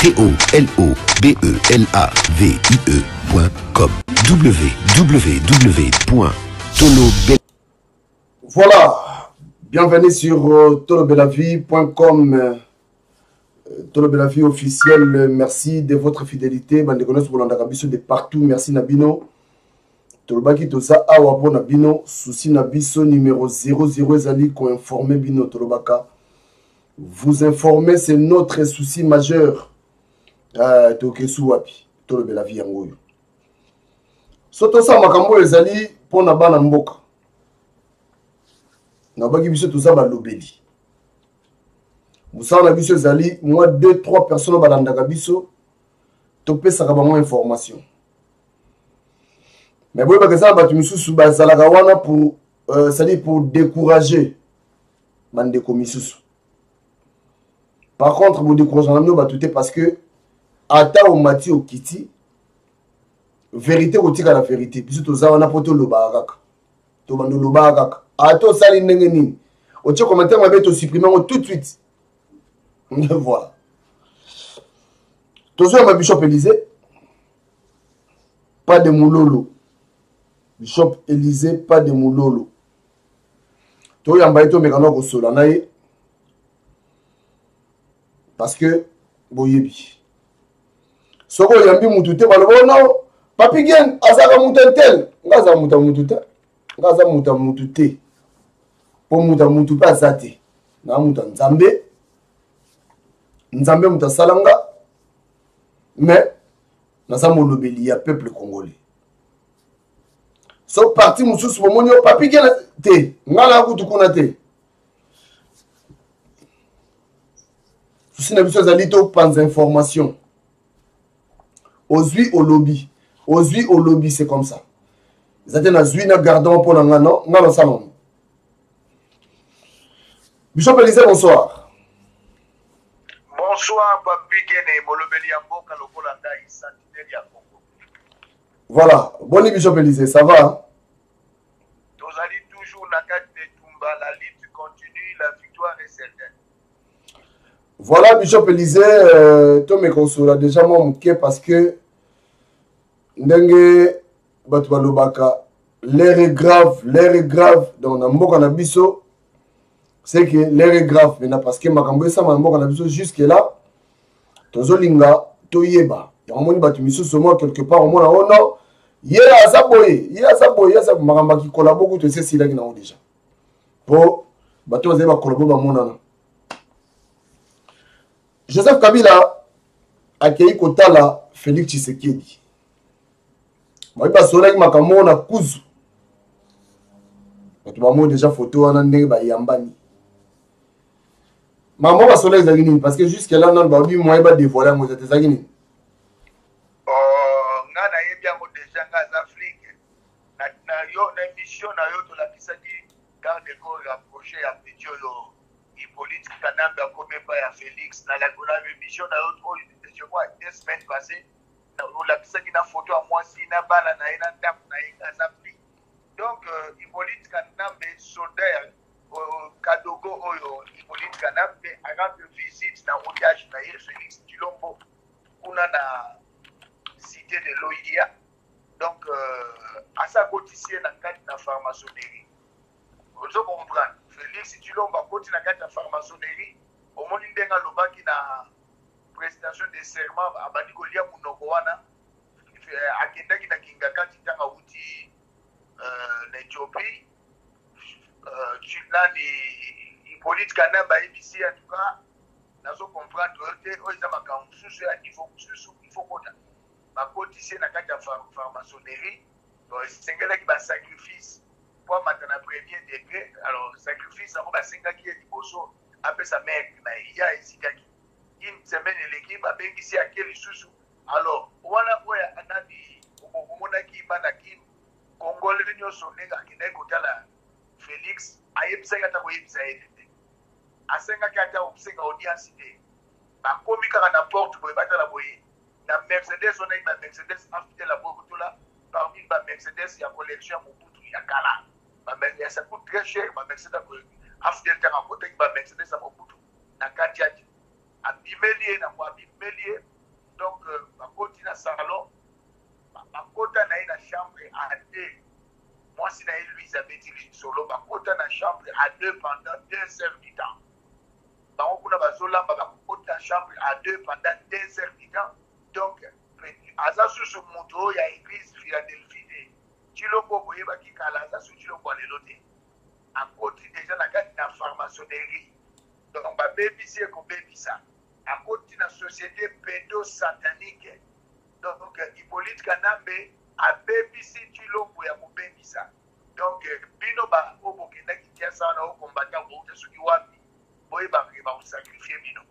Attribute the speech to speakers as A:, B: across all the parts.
A: T-O-L-O-B-E-L-A-V-I-E.com www.tolobel
B: Voilà, bienvenue sur euh, tolobelavie.com euh, tolobelavie officielle, merci de votre fidélité, bande konos bolandaka biso de partout, merci Nabino. tolobaki toza awa mpo na bino susi na biso numero 00 ezali koinforme bino tolobaka vous informer c'est notre souci majeur uh, tokesu wapi tolobela vie yango oyo so tosala makambo oyo ezali mpo na bana mboka nabaki biso toza balobeli mosala na biso ezali mwa 2 3 personne oyo balandaka biso topesaka bango information me boyebaka eza na bato misusu bazalaka wana pour euh, cestadire pour décourager bandeko misusu par contre bodekuraza na bino bato te parce que ata omati okiti verité kotikala verité biso toza wana mpo tolobaka kaka tobanda olobaka kaka ata osali ndenge nini otie commentaire mabe tosupprime yango tout de suite voilà tozoyamba bishop elise pas de mulolo bishop elise pas de mulolo toyamba ye tomeka na kosola na ye parce que boyebi soki oyambi mutu te baloba oh no papi gen azalaka mutu ya tel nga aza mutu ya mutu te nga aza mutu ya mutu te mpo mutu ya mutu mpe aza te naa mutu ya nzambe nzambe mutu asala nga mais naza molobeli ya peuple congolais so parti mosusu bomoni yo papi gene te ngai na kutu kuna te susi na biso ezali topanza information ozwi olobi ozwi olobi c'est comme ça eza te nazwi na gardon mpo na ngai no ngai nasala ngo bishop elise bonsoir
C: bonsoir papi gene molobeli ya mboka lokola ngai sentinelle ya congo
B: Voilà, boni biso Belize, ça va
C: Tozali toujours na kati de Tumba, la lutte continue, la victoire est certaine.
B: Voilà Bishop Elysée, euh, to me consola déjà mwa moke parce que ndenge bato balobaka l'air est grave, l'air est grave donc na mboka na biso c'est que l'air est grave maintenant parce que makambo esama na mboka na biso jusque là tozolinga toyeba yango moni bato misusu omona quelque part omona o oh non ye aza boye ye aza boye ye aza makambo ya kikolabo kutu esi esilaki nango deja mpo bato bazali bakolabo bamonana joseph kabila akei kotala félix tshisekedi babi basolaki makambo moko na kuzu bato bamoni deja foto wana ndenge bayambani maman basola ezalaki nini parce que jusque là nanu babi moyen badevoile yango eza te ezalaki nini oh,
C: nga nayebi yango déjà nga aza afrique na yo na émission na yo tolakisaki garde de corps rapproché ya petit oyo hippolyte kanambe akomi epai ya félix nalakola émission na yo oyo je crois deux semaines passées olakisaki na foto ya mwasi na bana na ye na ndako na ye aza afrique donc euh, hippolyte kanambe soldat ya kadogo oyo hippolyte kanambe akambi visite na otage na ye félix tshilombo kuna na cité de loilia donc euh, asa akotisi ye na kati na pharmaçonnerie ozo comprendre félix tshilombo akoti na kati ya pharmaçonnerie omoni ndenge alobaki na prestation de serment abandi kolia monoko wana akendaki na kingakati ntango awuti euh, na ethiopie nani Hippolyte Kanamba ayebisi en tout cas nazo comprendre oyo te oyo eza makambo mosusu ya niveau mosusu il faut kota bakotisi ye na kati ya pharmaçonnerie donc esengelaki basacrifice mpo amata na premier degré alors sacrifice yango basengaki ye liboso apesa maire na ye ya esikaki une semaine eleki babengisi yake lisusu alors wana oyo anani omonaki bana kini Kongole nyonso ndenge akendaki kotala Felix ayebisaki ata koyebisa ye te asengaki ata osenga audience te bakomi kaka na porte boye batala boye na mercedes wana ye ba mercedes afidela botola parmi ba mercedes ya collection ya mobutu ya kala ça coûte très cher ba mercedes boye afidela ntango akotaki ba mercedes ya mobutu na kati yaki abimeli ye na ko abimeli ye donc euh, bakoti na salon bakota na ye na chambre a deux mwasi na ye louise abeti lisolo bakota na chambre a deux pendant deux heures du temps bango kuna bazolamba bakota chambre a deux pendant deux heures du temps donc aza susu moto oyo ya église philadelphie te ciloko boyebaki kala aza susu ciloko ya lelo te akoti deja na kati na pharmaçonnerie donc babebisi ekobebisa akoti na société pedo satanique donc Hippolyte Kanambe abebisi Tshilombo ya kobebisa donc bino ba oyo bokendaki Kinshasa wana okombata okouta soki wapi boyeba ke bakosakrifie bino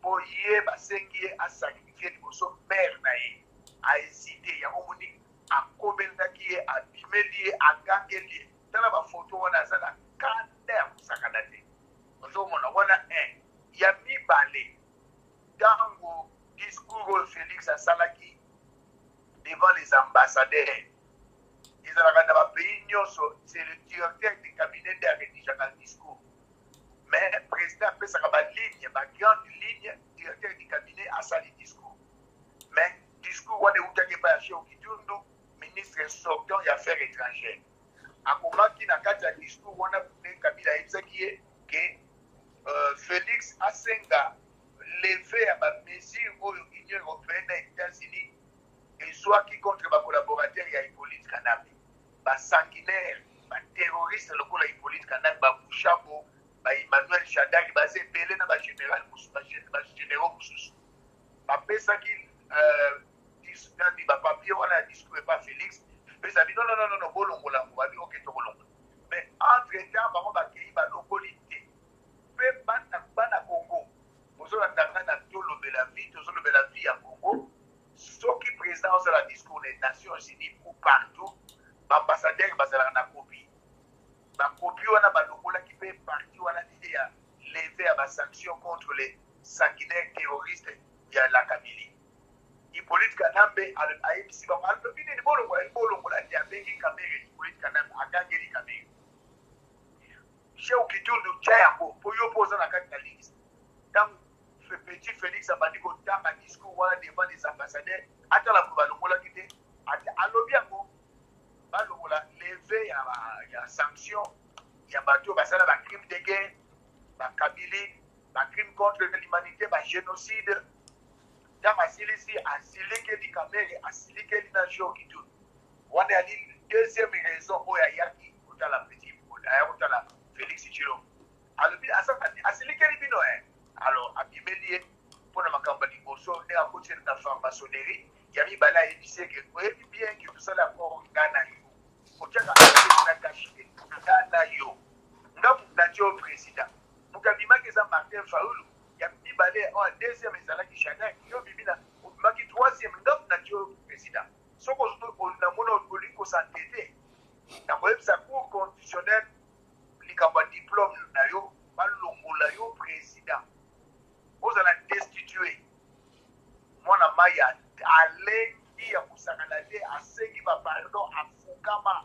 C: mpo ye basengi ye asakrifie liboso mare na ye aesite yango moni akobelaki ye abimeli ye agangeli ye tala bafoto wana aza na kanda ya kosakana te ozomona wana un ya mibale ntango discours oyo félix asalaki devant les ambassadeurs ezalaka na bapays nyonso c'est le directeur du cabinet nde aredijaka discours mais président apesaka baligne bagrande ligne directeur du cabinet asali discours mais discours wana eutaki epai ya cheo kitundu ministre sortant ya affaires étrangères akomaki na kati ya discours wana President Kabila ayebisaki ye ke euh, Felix asenga leve ya bamesure oyo Union européenne na États-Unis ezwaki contre bacolaborateur ya Hippolyte Kanambe basanguinaire baterroriste lokola Hippolyte Kanambe babushabo ba Emmanuel Shadari baza ebele na bagénéral bagénéraux mosusu bapesaki euh, ba papier wana ya discours epa Felix pesa bino non non non bolongola yango babi ok tokolongola mais entre temps bango bakei balongoli te mpe bana bana Congo bozolanda ngai na tolobela vie tozolobela vie ya Congo soki président ozala discours na Nations Unies ou partout baambassadeur bazalaka na kopi bakopi wana balongolaki mpe parti wana lide ya leve ya basanction contre les sanguinaires terroristes ya la Kabylie Hippolyte Kanambe ayebisi bango alobi nini bolongola bolongola te abengi Kamere Hippolyte Kanambe agangeli Kamere Shehu Kitundu tya yango mpo yo mpo oza na kati na liste ntango petit Felix abandi kotanga discours wana devant les ambassadeurs atala mpo balongolaki te alobi yango balongola leve ya, ya sanction ya bato oyo basala bacrime de guerre bakabili bacrime contre l'humanité bagénocide ntango asilisi asilikeli kamere asilikeli na jour kituni wana yali deuxième raison oyo ayaki kotala petit aya kotala félix tshilombo alobi asilikeli bino e eh. alors abimeli ye mpo na makambo ya liboso nde akoti na farmasonnerie ya mibale ayebisi eke oyebi bien ke tosala kor nga na yo otyaka na kashite nga na yo nga moto na tyo président moto abimaki eza martin faulu ya mibale oyo oh, deuxième ezalaki jadin yo obimi na obimaki troisième ndambu na yo président soki namona olingi kosantete na koyebisa cour constitutionnel likambo ya diplôme na yo balongola yo président ozala destitue mwana mai alengi ya kosakana te asengi bapardon afukama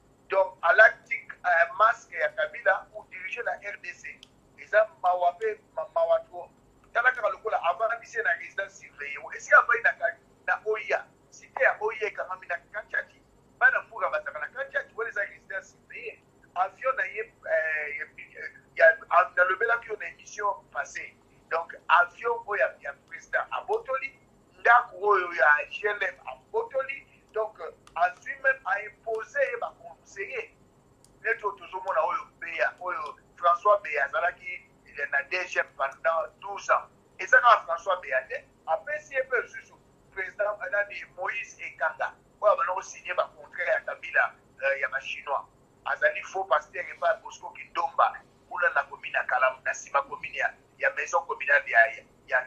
C: donc alati uh, masque ya kabila pour diriger la rdc eza mawa mpe mawa tro tala kaka lokola avandi se na résidence surveille o esi avandi na kani na oya site ya oya ekangami na kantiati bana mbuka bazalaka na kantiati wana eza résidence surveille avion na ye nalobelaki yo na émission passé donc avion oyo ya président abotoli ndako oyo ya glm abotoli donc azwi meme aimpose ye baconseille neti oyo tozomona oyo beya oyo françois beya azalaki na dgm pendant 12 ans eza kaka françois beya te apesi ye mpe lisusu président nani moïse ekanga oyo abanda kosigne bacontraire ya kabila euh, ya bachinois azali faux pasteur epa bosco kindomba kuna na komina kalamu na nsima komini ya maison communale ya ya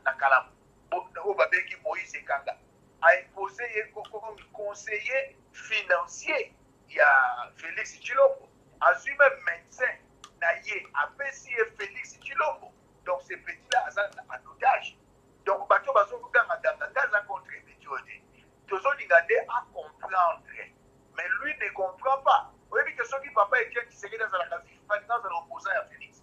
C: ndakala oyo babengi moïse ekanga aimpose ye kokomi conseiller financier ya félix tshilombo azwi meme médecin na ye apesi ye félix tshilombo donc ce petit là aza en otage donc bato bazogangaganga nga aza contre petit oyo te tozolinga nde acomprendre mais lui ne comprend pas oyebi ke soki papa etienne tshisekedi azalaka vif balinga azala opposant ya félix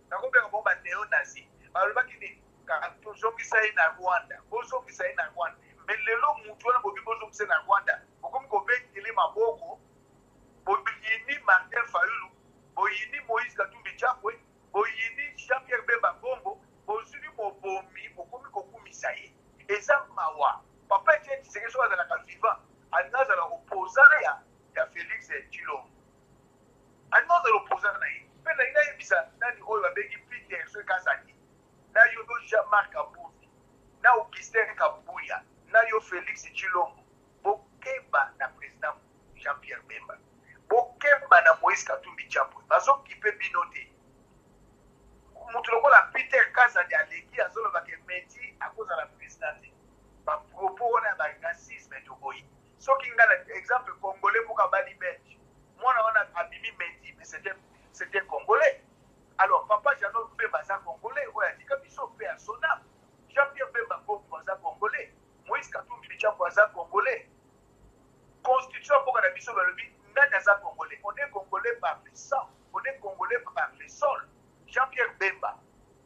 C: Nakobenga bango ba neo-nazi. Balobaki nini? Tozongisa ye na Rwanda. Bozongisa ye na Rwanda. Mais lelo mutu wana bobi bozongisa na Rwanda. Bokomi kobetele maboko. Boyini Martin Fayulu. Boyini Moïse Katumbi Chapwe. Boyini Jean-Pierre Bemba Kombo. Bozini mobomi. Bokomi kokumisa ye. Eza mawa. Papa Etienne Tshisekedi soki azalaka vivant, alingi azala opposant ya ya Felix Tshilombo. Alingi ozala opposant na ye. Mpe nalingi nayebisa nani oyo babengi Peterson Kazadi, na yo Jean-Marc Ambuzi, na Augustin Kabuya, na yo Felix Tshilombo, bokeba na president Jean-Pierre Bemba, bokeba na Moïse Katumbi Chapwe, bazokipe bino te. Moto lokola Peter Kazadi aleki azoloba ke Medi akozala president te. Ba propos wana ya ba racisme toboyi. soki nga na exemple congolais moko abali belge mwana wana abimi medi mais c'était c'était congolais alors papa jano mpe baza congolais oyo atika biso mpe ya sona jean pierre mpe bakongo aza congolais moïse katumbi bichako aza congolais constitution ya mboka na biso balobi nani aza congolais on est congolais par le sang on est congolais par le sol jean pierre bemba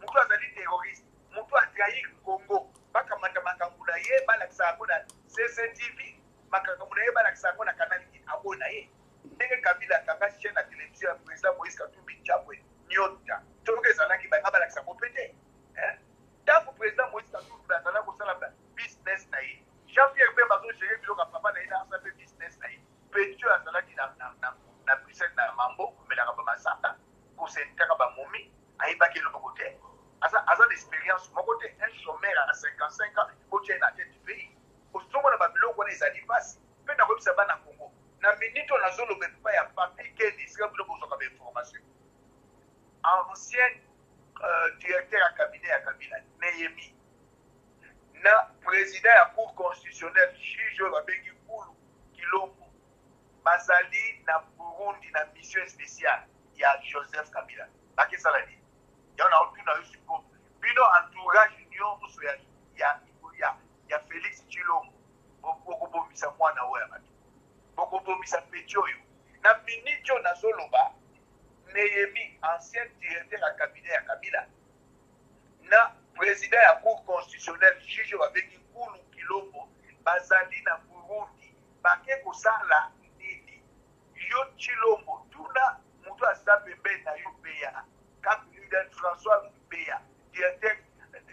C: mutu azali terroriste mutu a trahir congo bakamata makambo na ye balakisa yango na cctv makambo na ye balakisa yango na kanal nini aboyi na ye ndenge kabila akanga chaine ya televizio ya président moïse katumbi njabwe nyota soki ezalaki banga balakisa yango mpe te ntango président moïse katumbi azalaki kosala business na ye jean pierre mpe bazogere biloko ya papa na ye na asala mpe business na ye petio azalaki na bruxelles na mambo komelaka bamasanga kosendikaka bamomi ayebaki eloko te aza aza na experience moko te un chômeur à 55 ans otia na tête du pays ozomona babiloko wana ezali mpasi mpe nakoyebisa bana congo na minute oyo nazoloba epai ya papi keni esika bino bozwaka bainformation ancien euh, directeur ya cabinet ya kabila neyemi na président ya cour constitutionnelle juge oyo babengi kulu kilombo bazali na Burundi na mission speciale ya Joseph Kabila bakesala nini? Yango na otuna yo siko bino entourage nyonso ya ya ya, ya Felix Tshilombo bokobomisa mwana oyo ya bato, bokobomisa peti oyo. Na miniti oyo nazoloba, Neyemi ancien directeur ya cabinet ya Kabila na president ya cour constitutionnelle juge babengi Nkulu Kilombo bazali na Burundi Bake kosala nini? Yo Tshilombo tuna mutu aza pembeni na yo beya kaka Liliane François beya directeur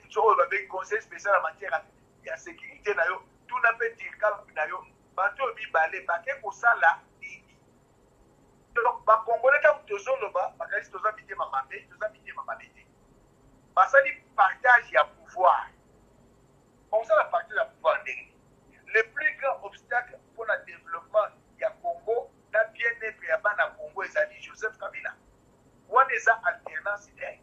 C: nso oyo babengi conseil spécial en matière ya sécurité na yo tuna mpe dircap na yo bato oyo mibale bake kosala nini? Donc bakongole ntango tozoloba bakanisi toza mitema mabe, toza mitema mabe te. Basali partage ya pouvoir Oza na parti na pouvoir ndenge nini? Le plus grand obstacle pona developpement ya Congo na bien etre ya bana Congo ezali Joseph Kabila. Wana eza alternance te.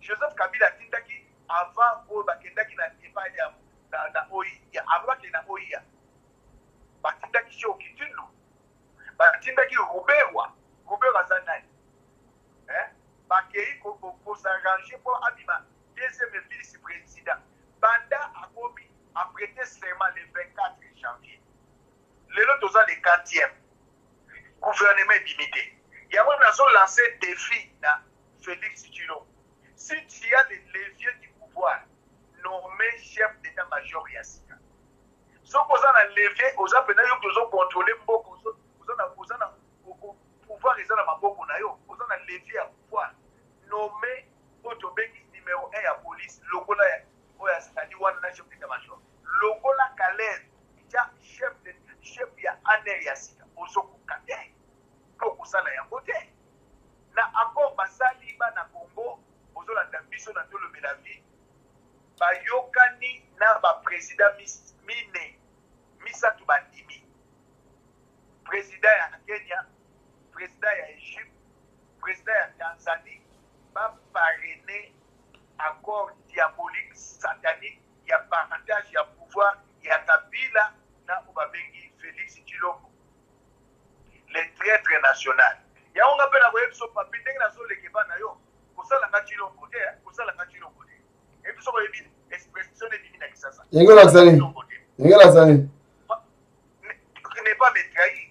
C: Joseph Kabila atindaki avant oyo bakendaki na epai ya na, na OIA, avant bakende na OIA batindaki Joe Kitundu, batindaki Ruberwa. Ruberwa aza nani? Eh? bakei kosarrange mpo abima Deuxième vice president banda akomi a prete serment le 24 janvier lelo toza le 4e gouvernement ebimi te yango nazo lance défi na félix tshilo si tu as le levier du pouvoir nommé chef d'état major ya sika soki oza na levier oza mpena yo tozo contrôle mboka oza na oza na pouvoir eza na maboko na yo oza na levier ya pouvoir nommé oyo tobengi numero 1 ya polise lokola oyo ya stadi wana na chef d'état major lokola kalez ja chef de chef ya aner ya sika ozokoka te mpo kosala yango te na accord basali bana congo ozolanda biso na tolobela vie bayokani na baprésident mine misato bandimi président ya kenya président ya egypte President ya Tanzanie ba parrainer accord diabolique satanique ya partage ya pouvoir ya Kabila na oyo babengi Felix Tshilombo le traitre national yango nga mpe nakoyebi so papi ndenge nazoleka epa na yo kosalaka Tshilombo te eh, kosalaka Tshilombo te ebi soko oyebi expression ebimi na Kisasa
B: yango elakisa nini yango elakisa nini
C: ne pas me trahir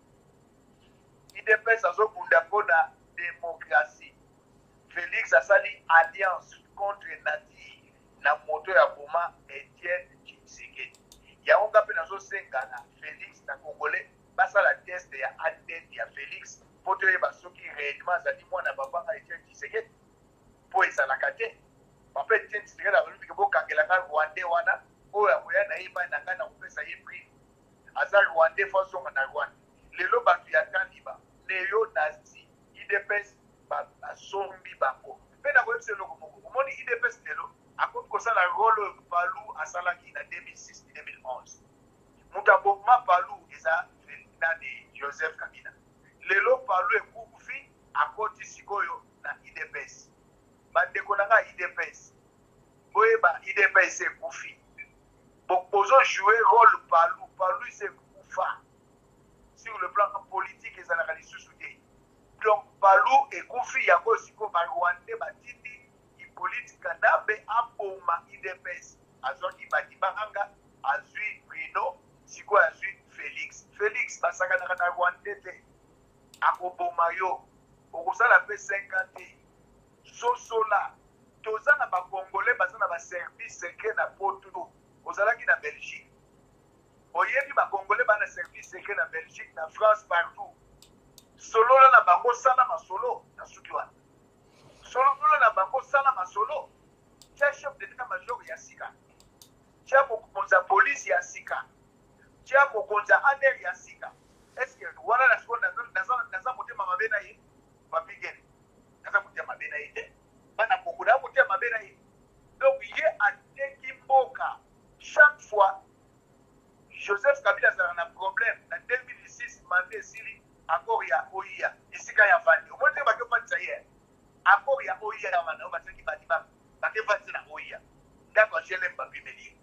C: idps azobunda mpo na demokrasi félix asali alliance contre nature na moto ya boma etienne tshisekedi yango nga mpe nazosenga na félix na congolais basala teste ya adn ya félix mpo toyeba soki réellement azali mwana babanga etienne tshisekedi mpo ezalaka te papa etienne tshisekedi alobiki bokangela ngai rwandais wana oyo akoya na ye bai na ngai nakopesa ye prime aza rwandais fo azonga na rwanda lelo bato ya taliba neyo nazi idps basombi bango mpe nakoyebisa eloko moko omoni idps lelo akomi kosala role oyo palu asalaki na 2006 2011 moto aboma palu eza nani joseph kabila lelo palu ekufi akoti sikoyo na idps bandeko na ngai idps boyeba idps ekufi bozo jouer role palu palu se kufa sur le plan politique ezalaka lisusu te donc palu ekufi yango siko barwande batindi hippolite kanambe aboma idps azwaki badibanga azwi brino sikoyo azwi félix félix basakanaka na rwande te akoboma yo okosala mpe 50 te sosola toza na ba congolais baza na ba service secret na poto ozalaki na belgique oyebi ba congolais bana service secret na belgique na france partout solola na bango sala masolo na suki wana solola na bango sala masolo tya chef d'état major ya sika tya mokonzi ya polise ya sika tya mokonzi ya aner ya sika eske wana na sikoyo naza motema mabe na ye papigene naza kotia mabe na ye te bana koko naza kotia mabe na ye donc ye ateki mboka chaque fois joseph kabila azala na problème na 2006 mande esili accord ya oia esika ya vandi omoni ndenge bake ofandisa ye accord ya oia ya wana oyo basalaki badima bake ofandisa na oia ndako ya glm bapimeli ye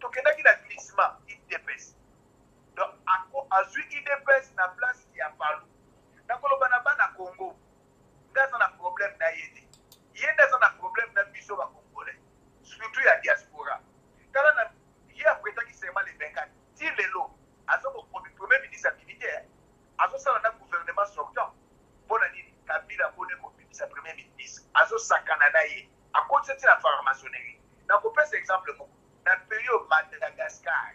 C: tokendaki na glissement idps donc azwi idps na place ya palu nakoloba na bana congo nga aza na problème na ye te ye nde aza na problème na biso ba congolais surtout ya diaspora tala na ye apretaki serment le 24 ti lelo aza premier ministre ya militaire eh. azosala na gouvernement sortant mpo na nini kabila bone kobimisa premier ministre azosakana na ye akotisaki na pharmaçonnerie nakopesa exemple moko na
B: pays
C: oyo madagascar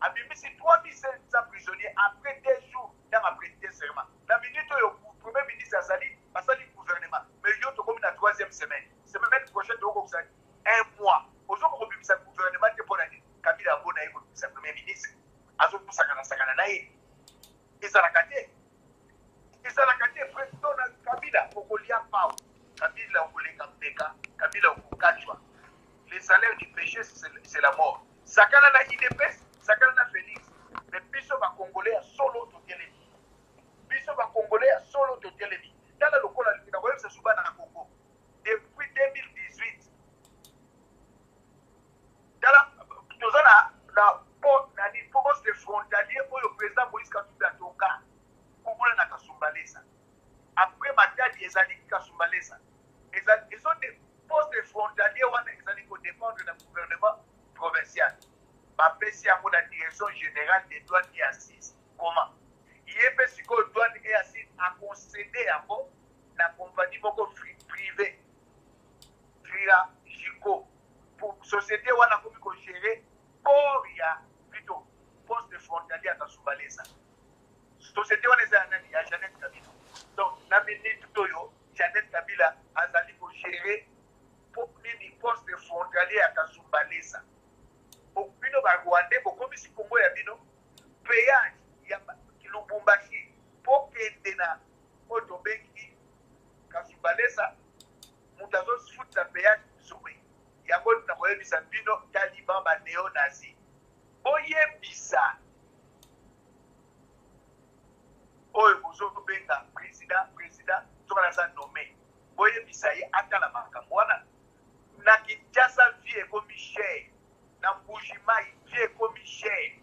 C: abimisi 3500 prisonniers après deux jours ya ma président serment na minute oyo premier ministre azali basali gouvernement mais yo tokomi na troisième semaine semaine prochaine tokokokisa un mois ozo kokobimisa gouvernement te mpo na nini kabila abona ye kobimisa premier ministre azosakana sakana na ye ezalaka te ezalaka te president na kabila okolia pau kabila okoleka mbeka kabila okokatwa le salaire du péché c'est la mort sakana na idps sakana na félix mais biso bakongole ya solo totelemi biso bakongole ya solo totelemi tala lokola nakoyebisa su bana na congo depuis 2018 tala toza na na po na ni poste frontalier oyo président Moïse Katumbi atonga kugula na Kasumbalesa après Matadi ezali Kasumbalesa ezali ezo de poste frontalier wana ezali ko dépendre na gouvernement provincial bapesi yango na direction générale des douanes et assises comment ye mpe sikoyo douane et assises aconcédé yango na compagnie moko pri- privée Tria Jiko pour société wana komi ko gérer port ya plutôt poste de frontalier à Kasubalesa. Société wana eza nani ya Jeannette Kabila. Donc na minute toyo Jeannette Kabila azali ko gérer pour nini poste de frontalier à Kasubalesa. Au bino ba Rwandais bokomi si Congo ya bino péage ya Lubumbashi pour kende na oyo tobengi Kasubalesa moto azofutisa peage nzube yango na koyebisa bino taliban ba neonazi boyebisa oyo bozobenga président président soki naza nommé boyebisa ye atala makambo wana na kinshasa vie ekomi chere na mbuji mai vie ekomi chere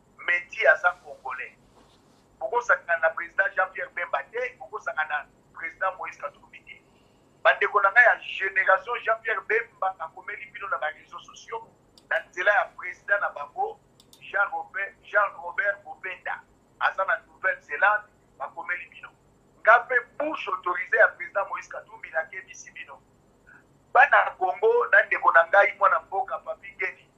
C: Meti aza congolais. Bokosakana na president Jean-Pierre Bemba te, bokosakana na president Moïse Katumbi te. Bandeko na ngai ya generation Jean-Pierre Bemba akomeli bino na ba réseaux sociaux na nzela ya president na bango Jean Robert, Jean Robert Bopenda aza na Nouvelle-Zélande bakomeli bino. Nga mpe bouche autorisée ya president Moïse Katumbi nakebisi bino bana Congo na ndeko na ngai mwana mboka Papi Geni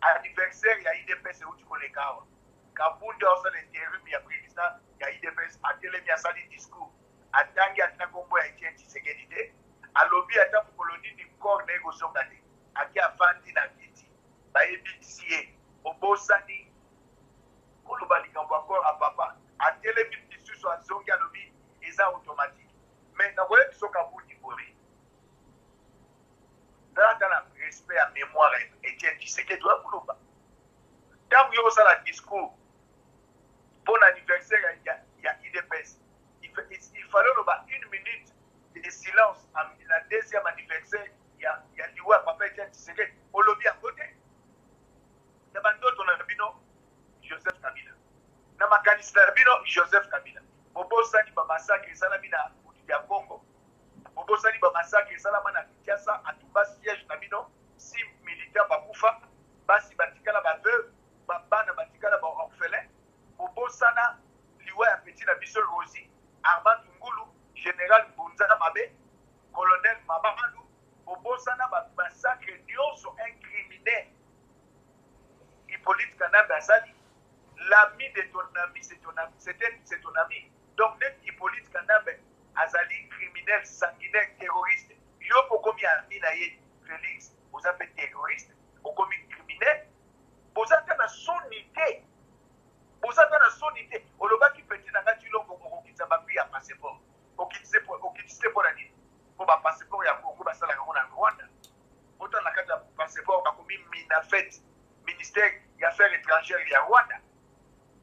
C: anniversaire ya idps euti koleka awa kabund aosala interim ya président ya idps atelemi asali discours atangi ata nkombo ya etienne tshisekedi te alobi ata mokolo nini corps na ye kozonga te ake afandi na kiti bayebisi ye obosani koloba likambo ya corps ya papa atelemi lisusu azongi alobi eza automatique me nakoyebiso kabundi boye Tala tala respect ya memoire ya Etienne Tshisekedi oya koloba ntango yo osala discours mpo na anniversaire ya, ya, ya IDPS il, il, il fallait oloba une minute de silence à la deuxième anniversaire ya, ya liwa papa Etienne Tshisekedi olobi yango te na bandoto na bino Joseph Kabila na makanisi na bino Joseph Kabila bobosani bamasakre esalami na ya Congo bobosani ba massacre esalama na Kinshasa atumba siège na bino si militaire bakufa basi batikala ba veuve babana batikala ba orphelin bobosana liwa ya petit na biso Rosi Armand Ngulu général Mbunza mabe colonel Mabalu bobosana ba massacre nyonso un criminel Hippolyte Kanambe asali l'ami de ton ami c'est ton ami c'est ton ami Donc neti Hypolite Kanambe azali criminel sanguinaire terroriste yo okomi ami na ye Felix oza pe terroriste okomi criminel boza ata na soni te boza ata na soni te olobaki petit na ngai Tshilombo okokitisa ba prix ya passeport okitise po okitise po na nini po ba passeport ya Congo basalaka yango na Rwanda otala na kati ya passeport bakomi Minafet ministère ya affaires étrangères ya Rwanda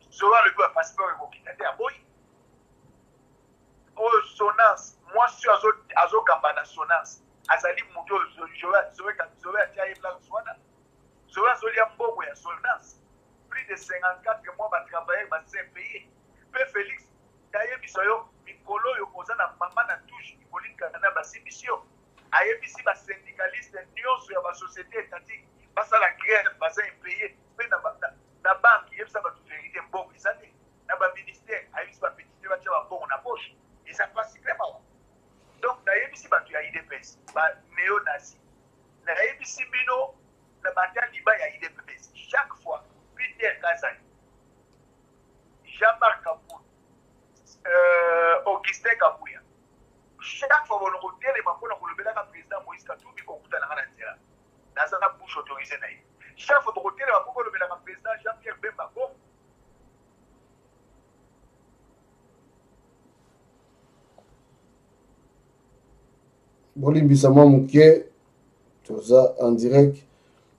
C: zola alobi bapasseport ekokita te aboyi oyo sonance mwasi oyo azokamba na sonance azali moto oyo zoe atya ye place wana zoe azolia mbongo ya sonance plus de 54 mois batravailleur basi epaye mpe félix ayebisa yo mikolo oyo oza na mama na touche hippolyte kanana basimbisi yo ayebisi basyndicaliste nyonso ya basociété étatique basala grève baza epaye mpe na Na banque yebisa batu verite mbongo eza te na ba ministère ayebisi ba petit te batia ba mbongo na poche eza pasi pe mawa donc nayebisi batu ya idps ba neo nazi nayebisi bino na bataliba ya idps chaque fois peter kazali jean-marc kabun euh, augustin kabuya chaque fois bonokotelema mpona kolobelaka président moïse katumbi kokutanaka na nzela naza na bouche autorise na ye chaque fois bokotelema mpo bolobelaka président jean pierre bemba bongo
B: bolimbisa mwa moke toza en direct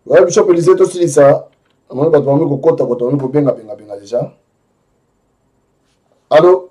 B: oya bishop elise tosilisa amoni bato bamoni kokota kota bamoni kobengabengabenga deja allo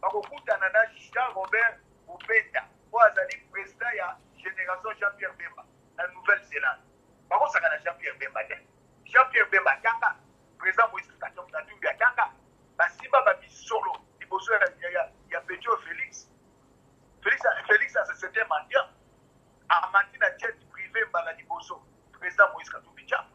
C: bakokutana na Jean Robert Bobeta oyo azali president ya Generation Jean Pierre Bemba na Nouvelle Zelande. Bakosaka na Jean Pierre Bemba te. Jean Pierre Bemba atanga, president Moïse Katumbi atanga, basimba ba misolo liboso ya, ya, ya, ya petit oyo Felix. Felix, Felix a se mendiant amati na jet privé mbala liboso president Moïse Katumbi Chamba.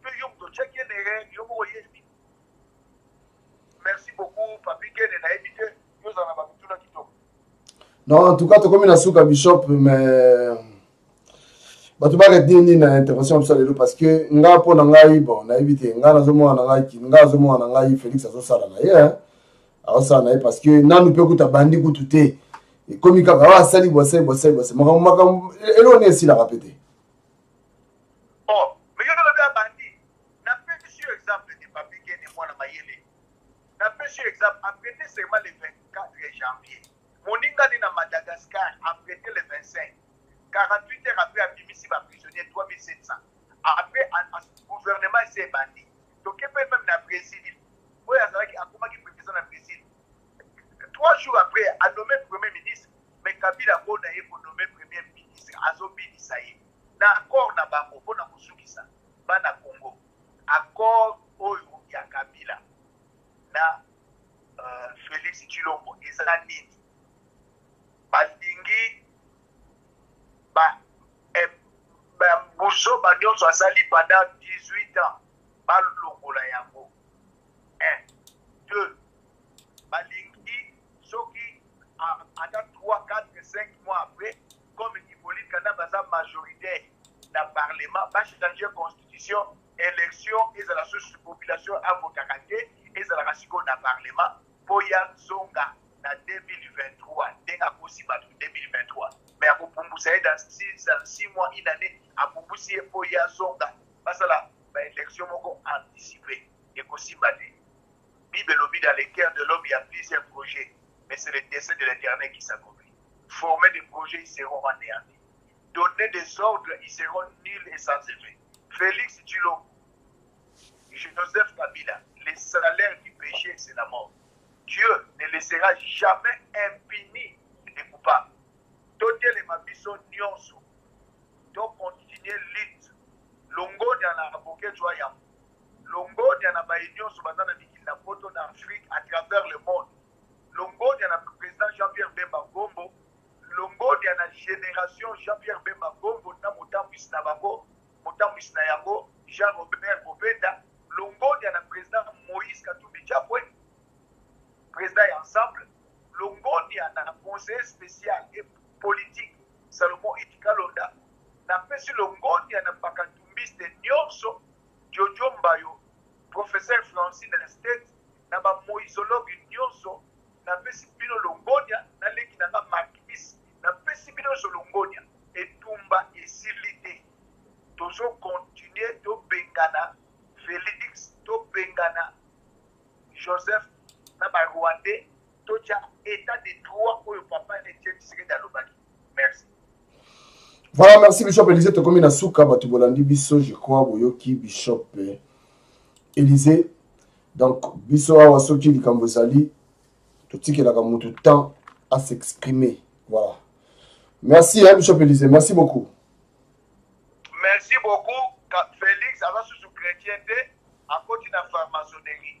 C: Mpe yo moto otyaki ye na erreur, yo moko oyebi. Merci beaucoup, Papi Kene, nayebi te, yo ozala na bamituna kitoko.
B: Non, en tout cas, tokomi na suka bishop, mais bato bareteni nini na intervention biso lelo parce que nga mpo na ngai bon nayebi te nga nazomona na ngai kini nga azomona na ngai félix azosala na ye azosala na ye parce que nanu mpe kuta bandi kutu te ekomi kaka asali bwasali bwasali bwasali makambo makambo eloko nde esilaka mpe te
C: Oh, mais yo olobi abandi. Na pesi yo exemple de papi Gene mwana mayele. Na pesi yo exemple apprêté seulement le 24 janvier. Moninga ni na Madagascar apprêté le 25. 48 heures après abimisi ba prisonniers 3700. Après a, a, gouvernement esi ebandi. Toke pe même na Brésil. Oyo azalaki akomaki président na Brésil. Trois jours après a nommé premier ministre mais Kabila bona ye ko nommé premier ministre azobinisa ye. na accord na bango mpo na kosukisa bana Congo, accord oyo ya Kabila na uh, Felix Tshilombo eza nini? Balingi ba eh, buzoba nyonso asali pendant 18 ans balongola yango un deux balingi soki ata 3 4 5 mois après Comme Hippolyte Kanambe aza majoritaire na parlement, ba changer constitution, élection ezala sous population avotaka te, ezalaka sikoyo na parlement mpo ya nzonga na 2023 ndenge akosi bato 2023 mais akopumbusa ye dans 6 mois une année apumbusi ye mpo ye azonga basala baélection moko anticipe ekosimba te bible elobi dans le cœur de l'homme il y a plusieurs projets mais c'est le dessin de l'éternel qui s'accomplit former des projets ils seront anéantis donner des ordres ils seront nuls et sans effet félix Dulot, joseph kabila les salaires du péché c'est la mort dieu ne laissera jamais impuni totelema biso nyonso tokontinue lite longonia na boketwa ya longonya na baye nyonso baza na mikili na poto na afrique à travers le monde longonya na président jean pierre bemba gombo longonya na génération jean pierre bemba gombo na motambwisi na bango motambwisi na yango jean robert bobenda longonya na président moïse katumbi chapwe président ya ensemble longonya na conseiller spécial et politique salomon itikalonda napesi longonya na bakatumbiste nyonso Jojo Mbayo, professeur Franci na State, na ba moisologues nionso, napesi bino longonya, na leki na nga Marquis, napesi bino nionso longonya. Etumba esili te, tozo continuer, tobengana Felix, tobengana Joseph na ba Rwandais, Tocha état de droit oyo papa Etienne Tshisekedi alobaki. Merci.
B: Voilà, merci Bishop Elise. Tokomi na suka batu bolandi biso, je crois boyoki Bishop eh, Elise. Donc biso awa soki likambo ezali totikelaka mutu temps à s'exprimer. Voilà. Merci hein, Bishop Elise. Merci beaucoup.
C: Merci beaucoup. Félix aza susu chrétien te akoti na pharmaçonnerie.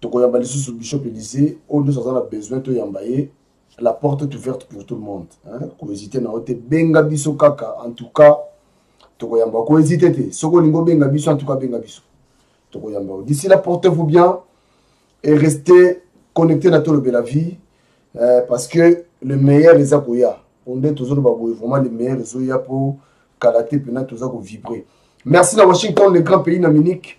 B: tokoyamba lisusu bishop elise oyo nyonso aza na besoin toyamba ye la porte est ouverte pour tout le monde kohésite na yo te benga biso kaka en tout cas tokoyamba kohésite te soki olingi obenga biso en tout cas benga biso tokoyamba yo d'ici là portez vous bien et restez connecté na tolobela vie euh, parce que le meilleur eza koya po nde tozoloba boye vraiment le meilleur ezoya po kala te mpena toza kovibre merci na washington le grand pays na munich